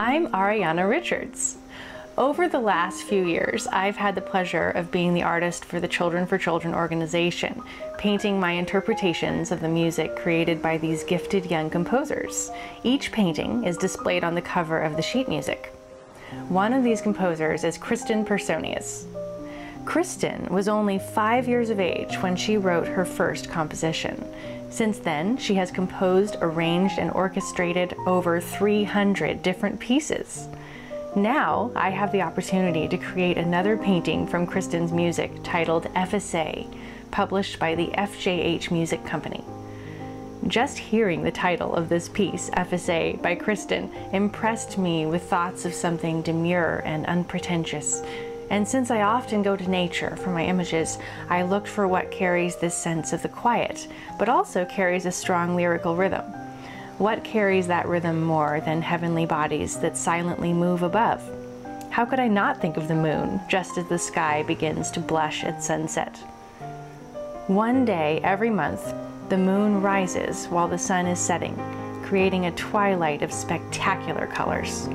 I'm Ariana Richards. Over the last few years, I've had the pleasure of being the artist for the Children for Children organization, painting my interpretations of the music created by these gifted young composers. Each painting is displayed on the cover of the sheet music. One of these composers is Kristen Personius. Kristen was only five years of age when she wrote her first composition. Since then, she has composed, arranged, and orchestrated over 300 different pieces. Now, I have the opportunity to create another painting from Kristen's music titled Effacé, published by the FJH Music Company. Just hearing the title of this piece, Effacé, by Kristen, impressed me with thoughts of something demure and unpretentious, and since I often go to nature for my images, I looked for what carries this sense of the quiet, but also carries a strong lyrical rhythm. What carries that rhythm more than heavenly bodies that silently move above? How could I not think of the moon just as the sky begins to blush at sunset? One day every month, the moon rises while the sun is setting, creating a twilight of spectacular colors.